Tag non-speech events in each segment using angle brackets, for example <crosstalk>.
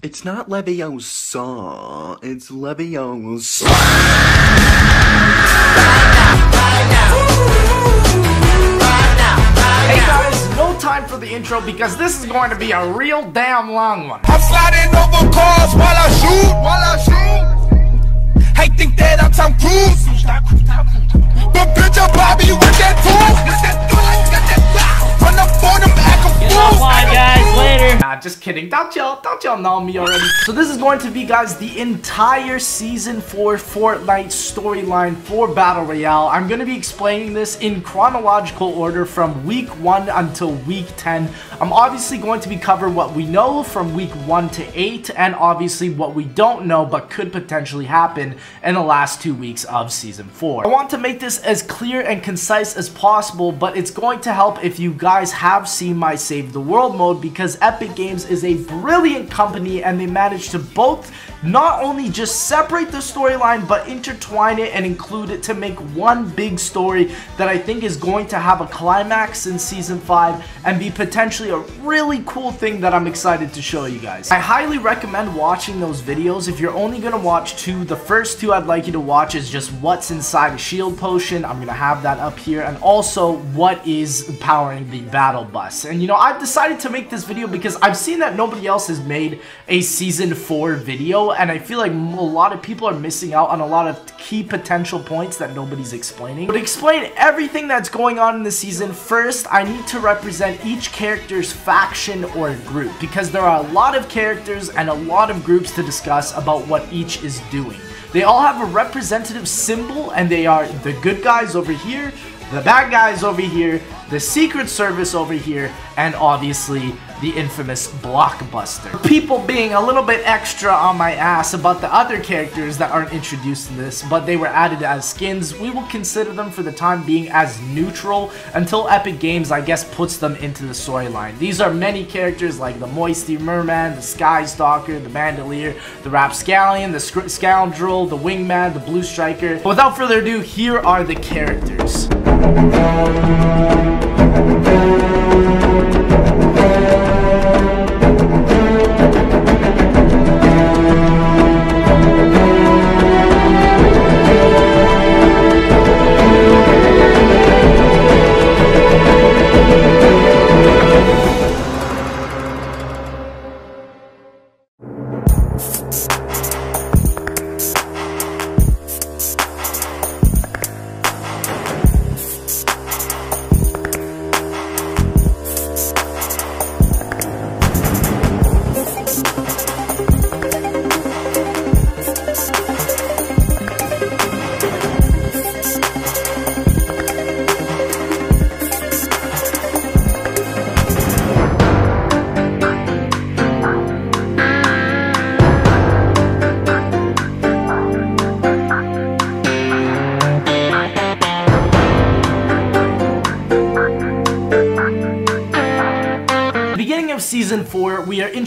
It's not Leviosa, it's Leviosa. Hey guys, no time for the intro because this is going to be a real damn long one. I'm sliding over cars while I shoot, while I shoot. Hey, think that I'm Tom Cruise. But bitch, I'm Bobby with that tool. Run up on him, Nah, just kidding. Don't y'all, don't y'all know me already. So this is going to be, guys, the entire Season 4 Fortnite storyline for Battle Royale. I'm going to be explaining this in chronological order from Week 1 until Week 10. I'm obviously going to be covering what we know from Week 1 to 8, and obviously what we don't know but could potentially happen in the last two weeks of Season 4. I want to make this as clear and concise as possible, but it's going to help if you guys have seen my Save the World mode because Epic Games is a brilliant company and they managed to both not only just separate the storyline but intertwine it and include it to make one big story that I think is going to have a climax in season 5 and be potentially a really cool thing that I'm excited to show you guys. I highly recommend watching those videos. If you're only going to watch two, the first two I'd like you to watch is just what's inside a shield potion. I'm going to have that up here and also what is powering the battle bus. And you know, I've decided to make this video because I've seen that nobody else has made a season 4 video and I feel like a lot of people are missing out on a lot of key potential points that nobody's explaining. But explain everything that's going on in the season, first I need to represent each character's faction or group because there are a lot of characters and a lot of groups to discuss about what each is doing. They all have a representative symbol and they are the good guys over here, the bad guys over here, the Secret Service over here, and obviously the infamous Blockbuster. People being a little bit extra on my ass about the other characters that aren't introduced in this, but they were added as skins, we will consider them for the time being as neutral until Epic Games, I guess, puts them into the storyline. These are many characters like the Moisty Merman, the Sky Stalker, the Bandolier, the Rapscallion, the Sc Scoundrel, the Wingman, the Blue Striker. But without further ado, here are the characters.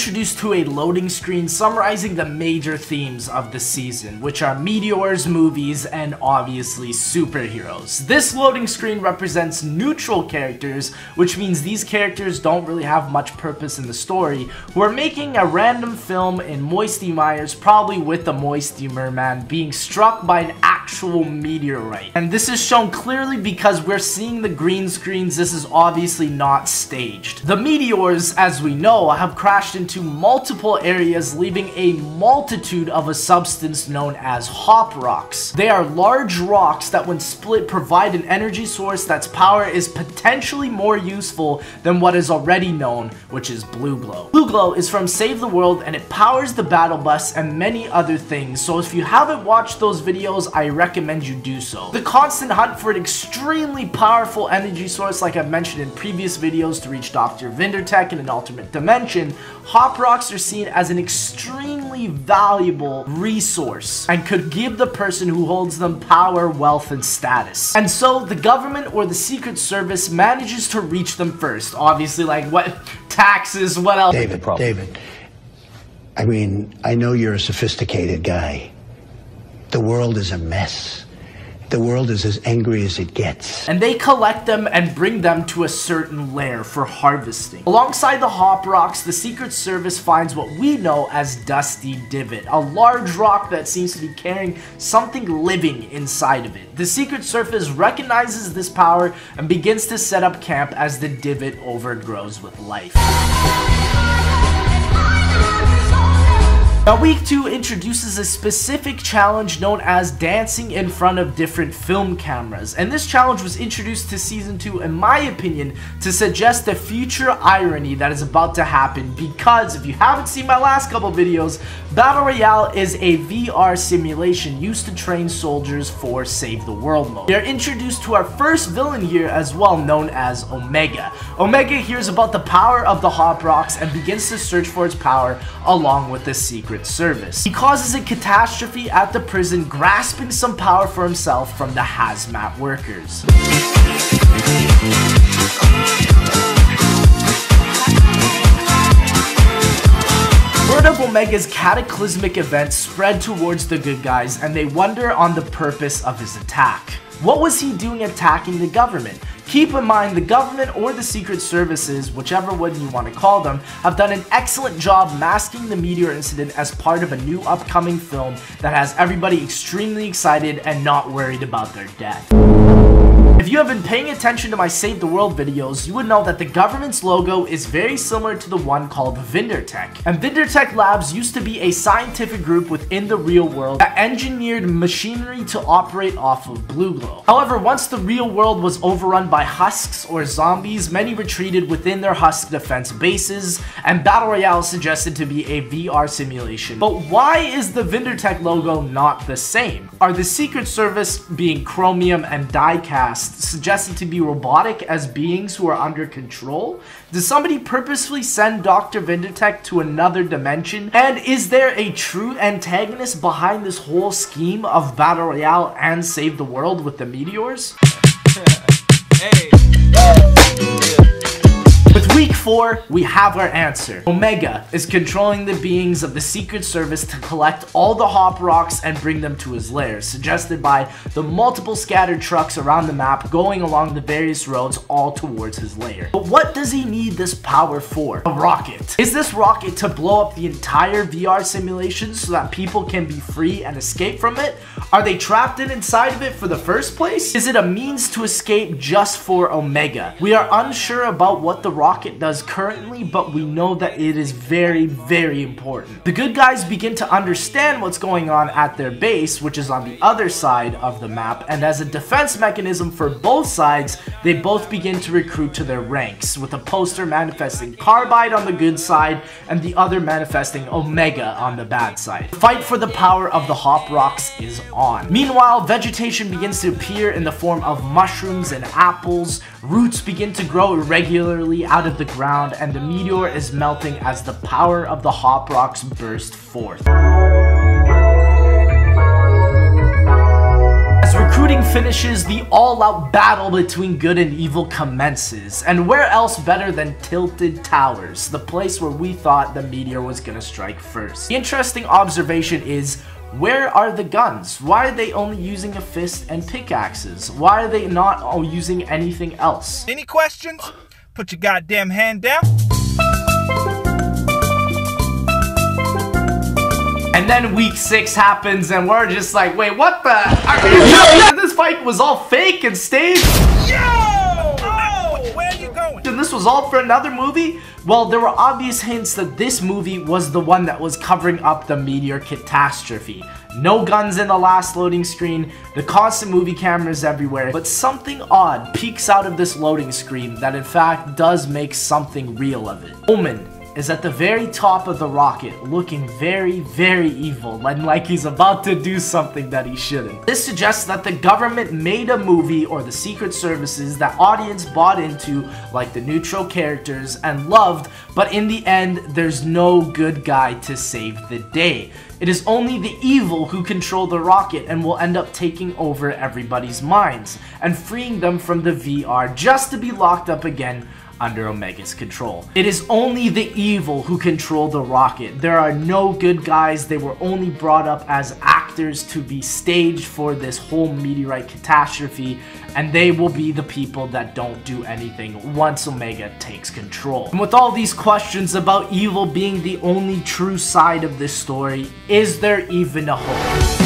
4, we are introduced to a loading screen summarizing the major themes of the season, which are meteors, movies, and obviously superheroes. This loading screen represents neutral characters, which means these characters don't really have much purpose in the story, who are making a random film in Moisty Mire, probably with the Moisty Merman being struck by an actual meteorite. And this is shown clearly because we're seeing the green screens, this is obviously not staged. The meteors, as we know, have crashed into multiple areas, leaving a multitude of a substance known as hop rocks. They are large rocks that when split provide an energy source that's power is potentially more useful than what is already known, which is BluGlo. Blue glow is from Save the World and it powers the battle bus and many other things, so if you haven't watched those videos, I recommend you do so. The constant hunt for an extremely powerful energy source like I've mentioned in previous videos to reach Dr. Vindertech in an alternate dimension, hop rocks are seen as an extremely valuable resource and could give the person who holds them power, wealth, and status. And so the government or the Secret Service manages to reach them first. Obviously, like what <laughs> taxes, what else? David, David, I mean, I know you're a sophisticated guy. The world is a mess. The world is as angry as it gets. and they collect them and bring them to a certain lair for harvesting. Alongside the hop rocks, the Secret Service finds what we know as Dusty Divot, a large rock that seems to be carrying something living inside of it. The Secret Service recognizes this power and begins to set up camp as the divot overgrows with life. Now, week two introduces a specific challenge known as dancing in front of different film cameras, and this challenge was introduced to season two, in my opinion, to suggest the future irony that is about to happen. Because if you haven't seen my last couple videos, Battle Royale is a VR simulation used to train soldiers for Save the World mode. We are introduced to our first villain here as well, known as Omega. Omega hears about the power of the Hop Rocks and begins to search for its power along with the Secret Service. He causes a catastrophe at the prison, grasping some power for himself from the hazmat workers. Word of Omega's cataclysmic event spread towards the good guys and they wonder on the purpose of his attack. What was he doing attacking the government? Keep in mind, the government or the secret services, whichever one you want to call them, have done an excellent job masking the meteor incident as part of a new upcoming film that has everybody extremely excited and not worried about their death. If you have been paying attention to my Save the World videos, you would know that the government's logo is very similar to the one called Vindertech. And Vindertech Labs used to be a scientific group within the real world that engineered machinery to operate off of BluGlo. However, once the real world was overrun by husks or zombies, many retreated within their husk defense bases, and Battle Royale suggested to be a VR simulation. But why is the Vindertech logo not the same? Are the Secret Service being chromium and diecast suggested to be robotic as beings who are under control? Does somebody purposefully send Dr. Vindertech to another dimension? And is there a true antagonist behind this whole scheme of Battle Royale and Save the World with the meteors? <laughs> With 4, we have our answer. Omega is controlling the beings of the Secret Service to collect all the Hop Rocks and bring them to his lair, suggested by the multiple scattered trucks around the map going along the various roads all towards his lair. But what does he need this power for? A rocket. Is this rocket to blow up the entire VR simulation so that people can be free and escape from it? Are they trapped in inside of it for the first place? Is it a means to escape just for Omega? We are unsure about what the rocket does currently, but we know that it is very, very important. The good guys begin to understand what's going on at their base, which is on the other side of the map, and as a defense mechanism for both sides, they both begin to recruit to their ranks, with a poster manifesting Carbide on the good side and the other manifesting Omega on the bad side. The fight for the power of the Hop Rocks is on. Meanwhile, vegetation begins to appear in the form of mushrooms and apples, roots begin to grow irregularly out of the ground, and the meteor is melting as the power of the Hop Rocks burst forth. As recruiting finishes, the all-out battle between good and evil commences. And where else better than Tilted Towers, the place where we thought the meteor was gonna strike first. The interesting observation is, where are the guns? Why are they only using a fist and pickaxes? Why are they not all using anything else? Any questions? Put your goddamn hand down. And then week six happens, and we're just like, wait, what the? Are- this fight was all fake and staged, Yo! Oh, where are you going? and this was all for another movie? Well, there were obvious hints that this movie was the one that was covering up the meteor catastrophe. No guns in the last loading screen, the constant movie cameras everywhere, but something odd peeks out of this loading screen that in fact does make something real of it. Omen is at the very top of the rocket, looking very, very evil and like he's about to do something that he shouldn't. This suggests that the government made a movie or the secret services that audience bought into, like the neutral characters, and loved, but in the end, there's no good guy to save the day. It is only the evil who control the rocket and will end up taking over everybody's minds and freeing them from the VR just to be locked up again under Omega's control. It is only the evil who control the rocket. There are no good guys. They were only brought up as actors to be staged for this whole meteorite catastrophe, and they will be the people that don't do anything once Omega takes control. And with all these questions about evil being the only true side of this story, is there even a hope?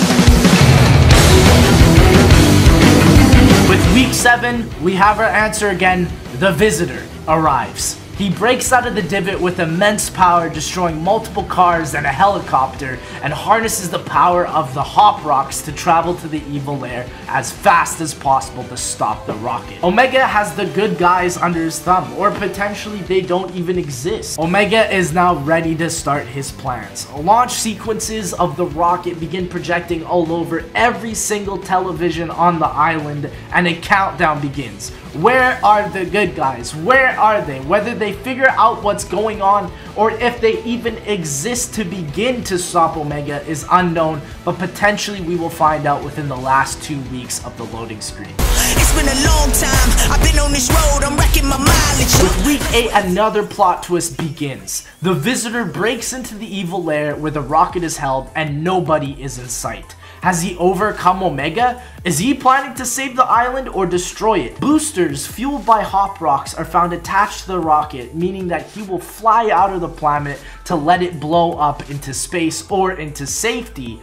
With week 7, we have our answer again. The Visitor arrives. He breaks out of the divot with immense power, destroying multiple cars and a helicopter, and harnesses the power of the Hop Rocks to travel to the evil lair as fast as possible to stop the rocket. Omega has the good guys under his thumb, or potentially they don't even exist. Omega is now ready to start his plans. Launch sequences of the rocket begin projecting all over every single television on the island, and a countdown begins. Where are the good guys? Where are they? Whether they figure out what's going on or if they even exist to begin to stop Omega is unknown, but potentially we will find out within the last two weeks of the loading screen. It's been a long time. I've been on this road. I'm wrecking my mileage. With week 8, another plot twist begins. The visitor breaks into the evil lair where the rocket is held and nobody is in sight. Has he overcome Omega? Is he planning to save the island or destroy it? Boosters fueled by Hop Rocks are found attached to the rocket, meaning that he will fly out of the planet to let it blow up into space or into safety,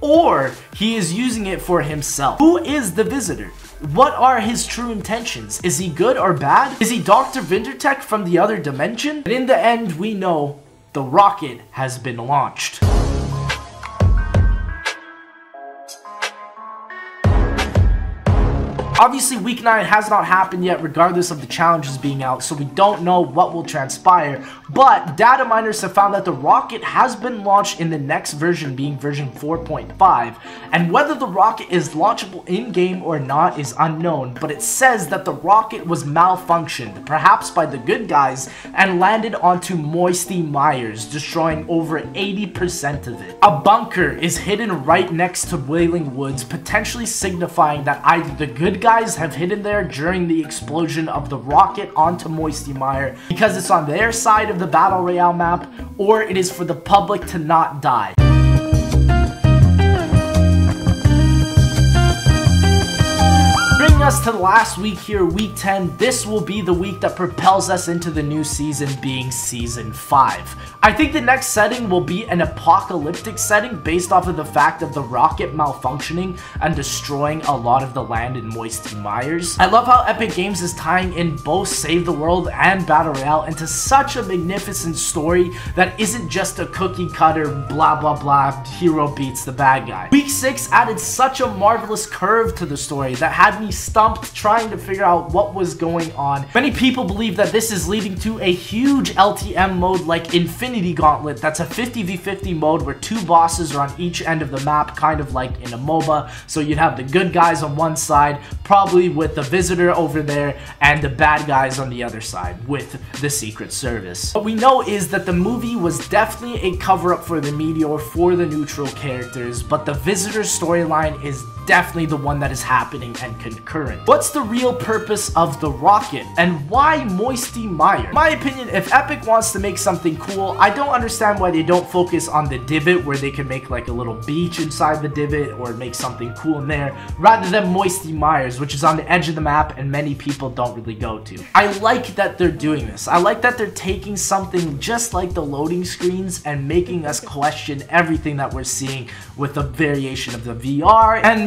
or he is using it for himself. Who is the visitor? What are his true intentions? Is he good or bad? Is he Dr. Vindertech from the other dimension? And in the end, we know the rocket has been launched. Obviously, week 9 has not happened yet, regardless of the challenges being out, so we don't know what will transpire. But data miners have found that the rocket has been launched in the next version, being version 4.5. And whether the rocket is launchable in-game or not is unknown, but it says that the rocket was malfunctioned, perhaps by the good guys, and landed onto Moisty Mire, destroying over 80% of it. A bunker is hidden right next to Wailing Woods, potentially signifying that either the good guys have hidden there during the explosion of the rocket onto Moisty Mire because it's on their side of the Battle Royale map, or it is for the public to not die. Us to the last week here, week 10, this will be the week that propels us into the new season being season 5. I think the next setting will be an apocalyptic setting based off of the fact of the rocket malfunctioning and destroying a lot of the land in Moisty Mire. I love how Epic Games is tying in both Save the World and Battle Royale into such a magnificent story that isn't just a cookie cutter blah blah blah hero beats the bad guy. Week 6 added such a marvelous curve to the story that had me stumped trying to figure out what was going on. Many people believe that this is leading to a huge LTM mode like Infinity Gauntlet. That's a 50v50 mode where two bosses are on each end of the map, kind of like in a MOBA. So you'd have the good guys on one side, probably with the Visitor over there, and the bad guys on the other side with the Secret Service. What we know is that the movie was definitely a cover-up for the Meteor for the neutral characters, but the Visitor storyline is definitely the one that is happening and concurrent. What's the real purpose of the rocket and why Moisty Mire? My opinion, if Epic wants to make something cool, I don't understand why they don't focus on the divot where they can make like a little beach inside the divot or make something cool in there rather than Moisty Mire, which is on the edge of the map and many people don't really go to. I like that they're doing this. I like that they're taking something just like the loading screens and making us question everything that we're seeing with a variation of the VR and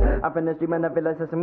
I finna stream and I feel like sesame.